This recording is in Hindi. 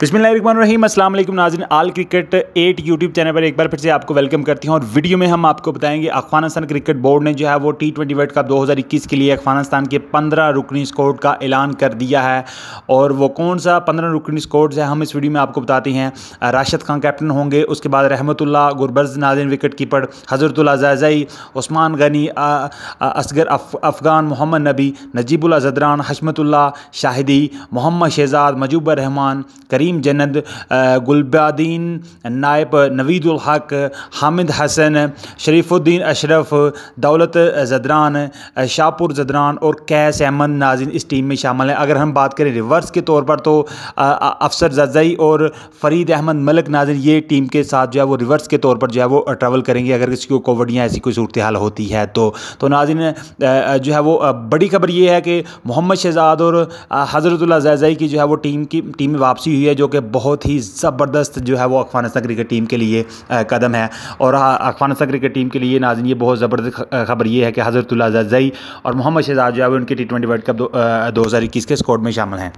बिस्मिल्लाहिर्रहमानिर्रहीम अस्सलाम वालेकुम नाज़रीन। All cricket at YouTube channel पर एक बार फिर से आपको वेलकम करती हूँ और वीडियो में हम आपको बताएँगे अफ़गानिस्तान क्रिकेट बोर्ड ने जो है वो टी ट्वेंटी वर्ल्ड कप 2021 के लिए अफ़गानिस्तान के 15 रुकनी स्कोर का ऐलान कर दिया है। और वो कौन सा 15 रुकनी स्कोर है, हम इस वीडियो में आपको बताते हैं। राशिद खान कैप्टन होंगे, उसके बाद रहमतुल्ला गुरबर्ज नाजिन विकेट कीपर हज़रतुल्ला जैज़ई उस्मान गनी असगर अफ़गान मोहम्मद नबी नजीबुल्ला जदरान हशमतुल्ला शाहिदी, मोहम्मद शहजाद, मजूबर रहमान, करीम करीम जन्नत गुलबादीन, नायब नवीदुल हक, हामिद हसन, शरीफुद्दीन अशरफ, दौलत जदरान शाहपुर जदरान और कैस अहमद नाजिन इस टीम में शामिल हैं। अगर हम बात करें रिवर्स के तौर पर तो अफसर जजई और फ़रीद अहमद मलिक नाजिन ये टीम के साथ जो है वो रिवर्स के तौर पर जो है वो ट्रैवल करेंगे। अगर किसी को कोविड या ऐसी कोई सूरत हाल होती है तो तो नाजिन जो है वो बड़ी खबर ये है कि मोहम्मद शहजाद और हज़रतुल्ला जैज़ई की जो है वो टीम की टीम में वापसी हुई है। जो कि बहुत ही ज़बरदस्त जो है वो अफ़गानिस्तान क्रिकेट टीम के लिए कदम है। और अफ़गानिस्तान क्रिकेट टीम के लिए नाजन ये बहुत ज़बरदस्त खबर ये है कि हज़रतुल्ला जई और मोहम्मद शहजाद जो है उनकी टी ट्वेंटी वर्ल्ड कप दो हज़ार इक्कीस के स्कॉड में शामिल हैं।